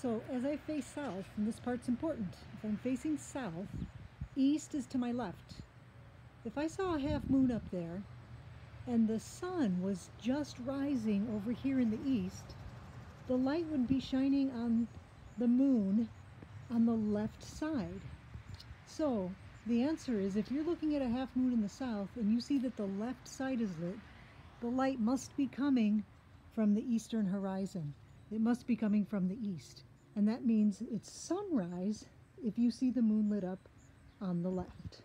So as I face south, and this part's important, if I'm facing south, east is to my left. If I saw a half moon up there and the sun was just rising over here in the east, the light would be shining on the moon on the left side. So the answer is if you're looking at a half moon in the south and you see that the left side is lit, the light must be coming from the eastern horizon. It must be coming from the east. And that means it's sunrise if you see the moon lit up on the left.